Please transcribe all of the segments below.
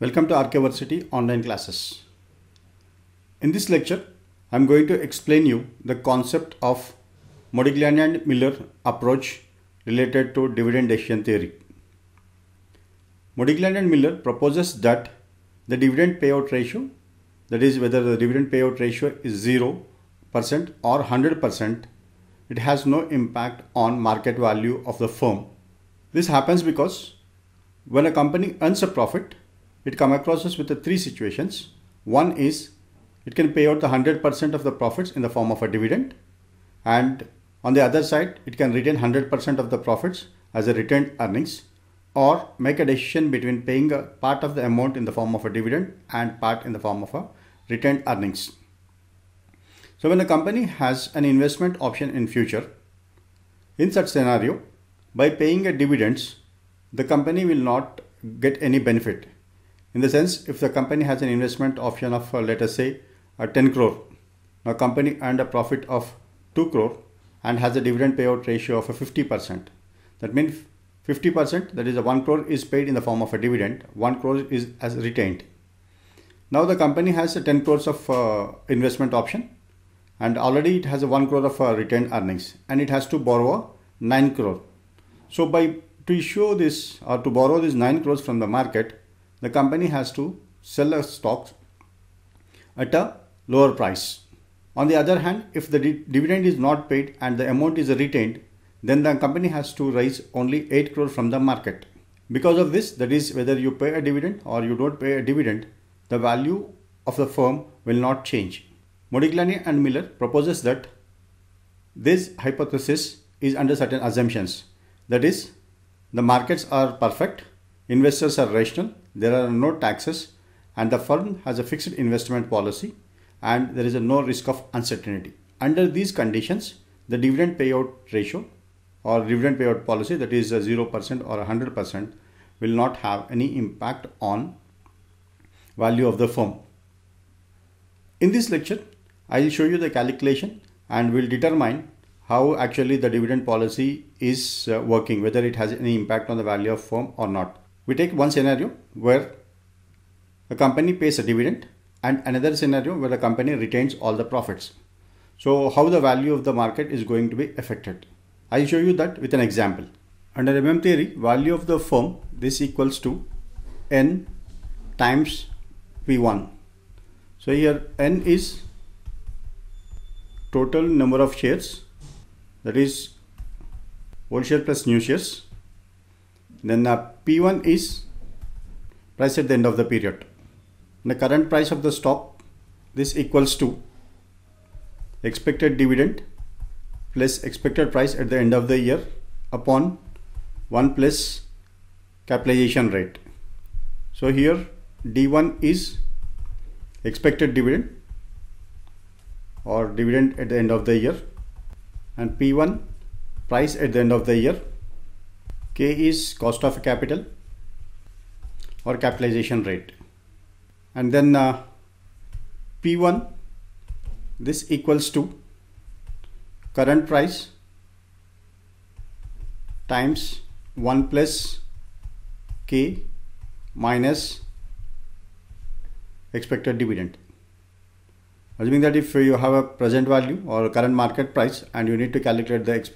Welcome to RK Varsity online classes. In this lecture, I am going to explain you the concept of Modigliani and Miller approach related to dividend decision theory. Modigliani and Miller proposes that the dividend payout ratio, that is whether the dividend payout ratio is 0% or 100%, it has no impact on market value of the firm. This happens because when a company earns a profit, it come across us with the three situations. One is it can pay out the 100% of the profits in the form of a dividend. And on the other side, it can retain 100% of the profits as a retained earnings or make a decision between paying a part of the amount in the form of a dividend and part in the form of a retained earnings. So when a company has an investment option in future, in such scenario, by paying a dividends, the company will not get any benefit. In the sense, if the company has an investment option of, uh, let us say, uh, 10 crore, now company earned a profit of 2 crore and has a dividend payout ratio of a 50%. That means 50%, that is a 1 crore is paid in the form of a dividend, 1 crore is as retained. Now the company has a 10 crores of uh, investment option and already it has a 1 crore of uh, retained earnings and it has to borrow 9 crore. So by to issue this or to borrow this 9 crores from the market, the company has to sell a stock at a lower price. On the other hand, if the dividend is not paid and the amount is retained, then the company has to raise only 8 crore from the market. Because of this, that is whether you pay a dividend or you don't pay a dividend, the value of the firm will not change. Modigliani and Miller proposes that this hypothesis is under certain assumptions. That is, the markets are perfect, investors are rational, there are no taxes, and the firm has a fixed investment policy, and there is a no risk of uncertainty. Under these conditions, the dividend payout ratio or dividend payout policy, that is 0% or 100%, will not have any impact on value of the firm. In this lecture, I will show you the calculation and will determine how actually the dividend policy is uh, working, whether it has any impact on the value of firm or not. We take one scenario where a company pays a dividend and another scenario where the company retains all the profits. So how the value of the market is going to be affected. I'll show you that with an example. Under MM theory, value of the firm, this equals to N times P1. So here N is total number of shares that is old share plus new shares. Then uh, P1 is price at the end of the period. The current price of the stock this equals to expected dividend plus expected price at the end of the year upon 1 plus capitalization rate. So here D1 is expected dividend or dividend at the end of the year and P1 price at the end of the year. K is cost of capital or capitalization rate. And then uh, P1 this equals to current price times 1 plus K minus expected dividend assuming that if you have a present value or current market price and you need to calculate the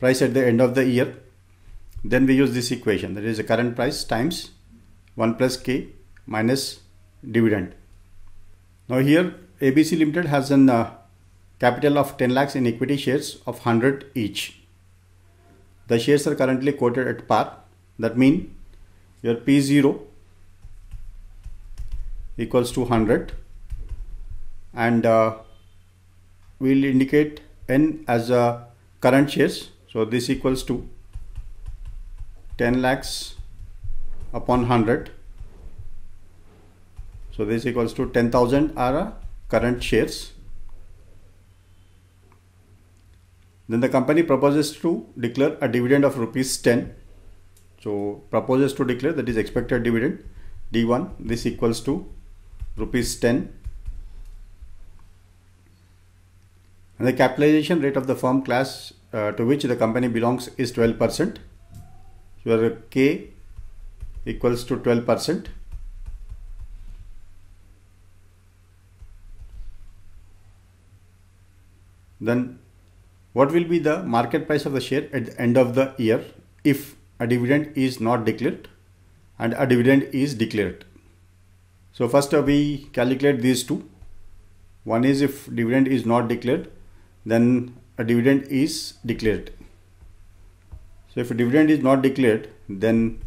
price at the end of the year then we use this equation. That is the current price times 1 plus k minus dividend. Now here abc limited has an uh, capital of 10 lakhs in equity shares of 100 each. The shares are currently quoted at par. That mean your p0 equals to 100 and uh, we'll indicate n as a current shares. So this equals to 10 lakhs upon 100 so this equals to 10,000 are current shares. Then the company proposes to declare a dividend of rupees 10 so proposes to declare that is expected dividend d1 this equals to rupees 10 and the capitalization rate of the firm class uh, to which the company belongs is 12% your K equals to 12 percent. Then what will be the market price of the share at the end of the year if a dividend is not declared and a dividend is declared? So first we calculate these two. One is if dividend is not declared then a dividend is declared. So if dividend is not declared, then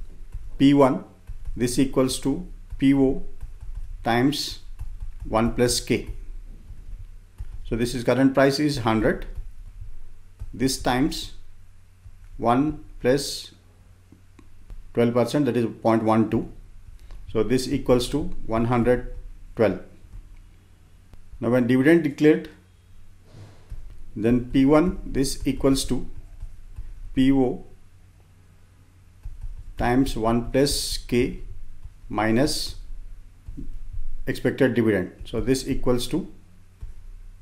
P1 this equals to PO times 1 plus K. So this is current price is 100. This times 1 plus 12% that is 0.12. So this equals to 112. Now when dividend declared then P1 this equals to PO times 1 plus K minus expected dividend. So this equals to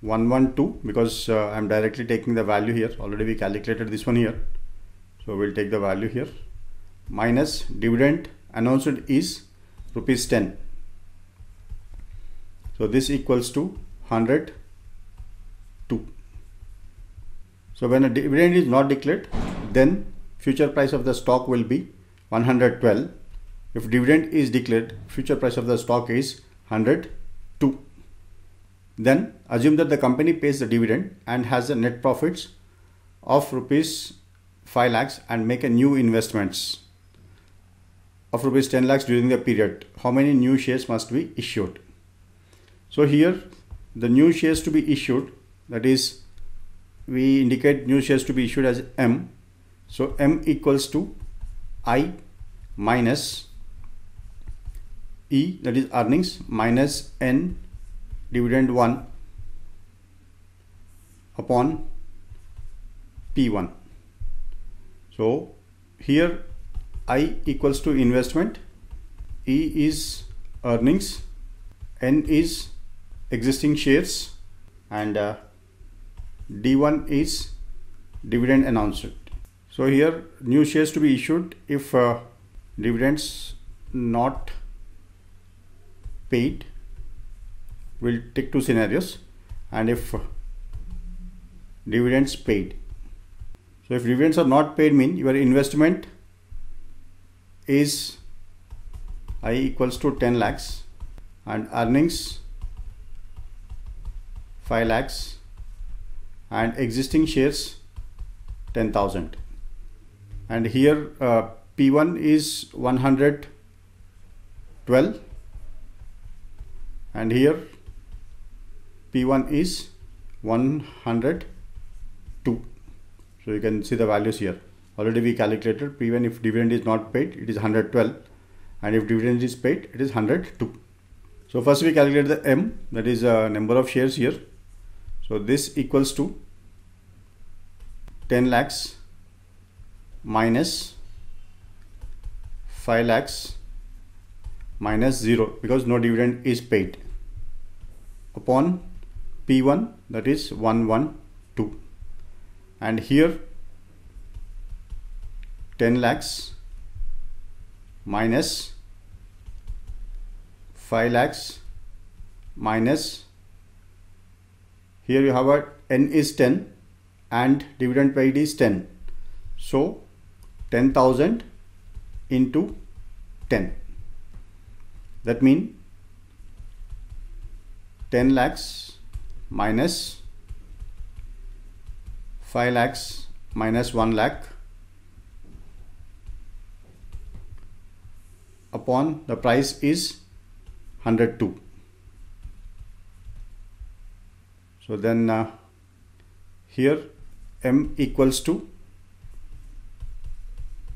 112 because uh, I'm directly taking the value here. Already we calculated this one here. So we'll take the value here minus dividend announced is rupees 10. So this equals to 102. So when a dividend is not declared, then future price of the stock will be 112. If dividend is declared, future price of the stock is 102. Then assume that the company pays the dividend and has the net profits of rupees 5 lakhs and make a new investments of rupees 10 lakhs during the period. How many new shares must be issued? So here the new shares to be issued that is we indicate new shares to be issued as M. So M equals to I minus E that is earnings minus N dividend 1 upon P1. So here I equals to investment, E is earnings, N is existing shares and uh, D1 is dividend announcement. So here new shares to be issued if uh, dividends not paid will take two scenarios and if dividends paid. So if dividends are not paid mean your investment is I equals to 10 lakhs and earnings 5 lakhs and existing shares 10,000 and here uh, P1 is 112 and here P1 is 102 so you can see the values here. Already we calculated P1 if dividend is not paid it is 112 and if dividend is paid it is 102 so first we calculate the M that is a number of shares here. So this equals to 10 lakhs minus 5 lakhs minus 0 because no dividend is paid upon P1 that is 112 and here 10 lakhs minus 5 lakhs minus here you have a n is 10 and dividend paid is 10 so 10000 into 10 that means 10 lakhs minus 5 lakhs minus 1 lakh upon the price is 102 so then uh, here m equals to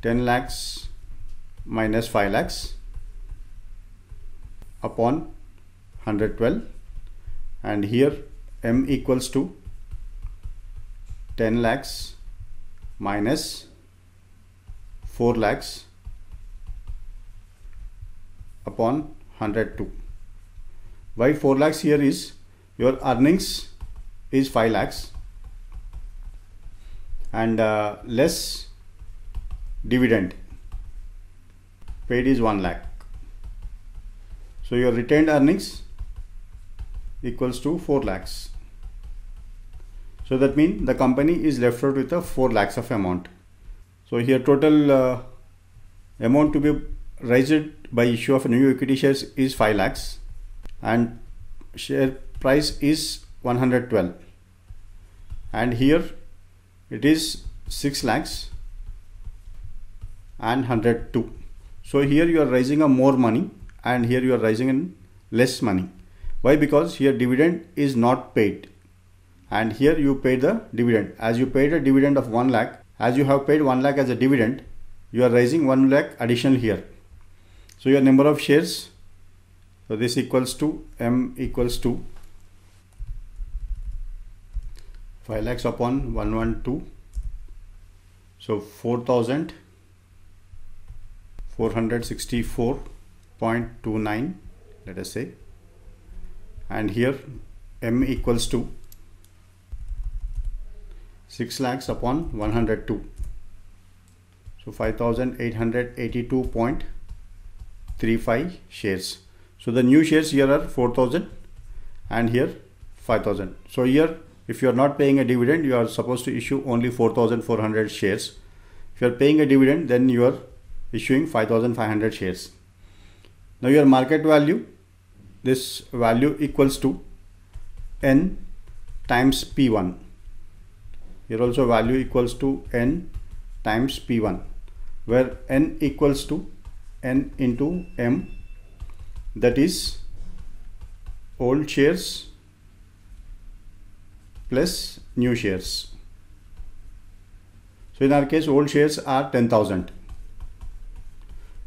10 lakhs minus 5 lakhs upon 112 and here m equals to 10 lakhs minus 4 lakhs upon 102 why 4 lakhs here is your earnings is 5 lakhs. And uh, less dividend paid is 1 lakh. So your retained earnings equals to 4 lakhs. So that means the company is left out with a 4 lakhs of amount. So here total uh, amount to be raised by issue of new equity shares is 5 lakhs and share price is 112 and here it is 6 lakhs and 102 so here you are raising a more money and here you are raising in less money. Why? Because here dividend is not paid. And here you pay the dividend. As you paid a dividend of 1 lakh as you have paid 1 lakh as a dividend you are raising 1 lakh additional here. So your number of shares so this equals to m equals to 5 lakhs upon 112 so 4464.29 let us say. And here m equals to 6 lakhs upon 102 so 5882.35 shares. So the new shares here are 4000 and here 5000 so here if you are not paying a dividend you are supposed to issue only 4400 shares. If you are paying a dividend then you are issuing 5500 shares. Now your market value this value equals to n times p1 here also value equals to n times p1 where n equals to n into m that is old shares plus new shares. So in our case old shares are 10000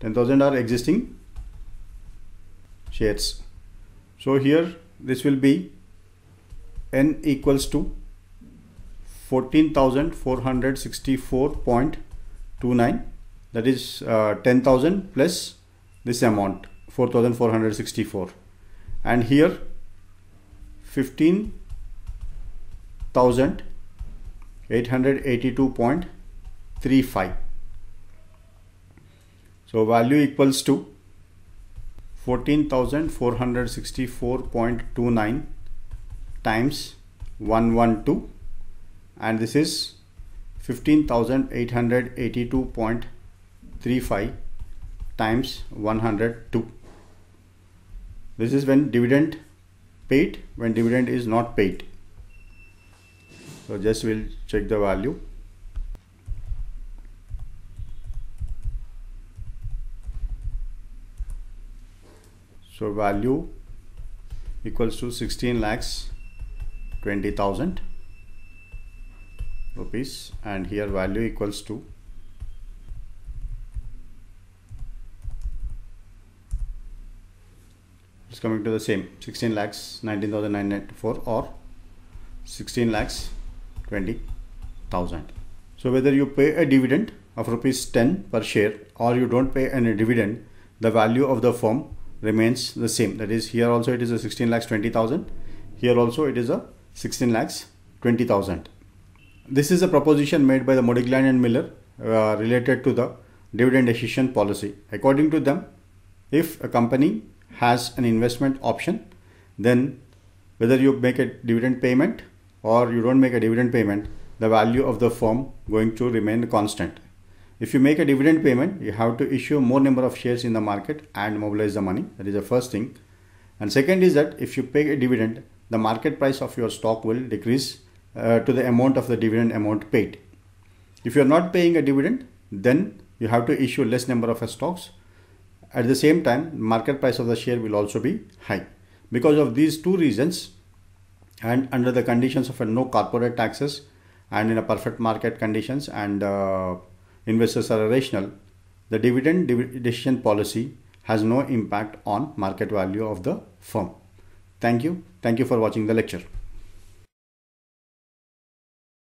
10000 are existing shares. So here this will be n equals to 14,464.29 that is uh, 10,000 plus this amount 4,464 and here 15,882.35 so value equals to 14,464.29 times 112 and this is 15,882.35 times 102 this is when dividend paid when dividend is not paid. So just we'll check the value so value equals to 16 lakhs 20,000 rupees. And here value equals to it's coming to the same. 16 lakhs 19,994 or 16 lakhs 20,000 so whether you pay a dividend of rupees 10 per share or you don't pay any dividend the value of the firm remains the same that is here also it is a 16 lakhs 20,000 here also it is a 16 lakhs 20,000 this is a proposition made by the Modigliani and Miller uh, related to the dividend decision policy. According to them, if a company has an investment option, then whether you make a dividend payment or you don't make a dividend payment, the value of the firm going to remain constant. If you make a dividend payment, you have to issue more number of shares in the market and mobilize the money. That is the first thing. And second is that if you pay a dividend, the market price of your stock will decrease uh, to the amount of the dividend amount paid. If you are not paying a dividend, then you have to issue less number of stocks. At the same time, market price of the share will also be high. Because of these two reasons, and under the conditions of a no corporate taxes and in a perfect market conditions and uh, investors are rational, the dividend decision policy has no impact on market value of the firm. Thank you. Thank you for watching the lecture.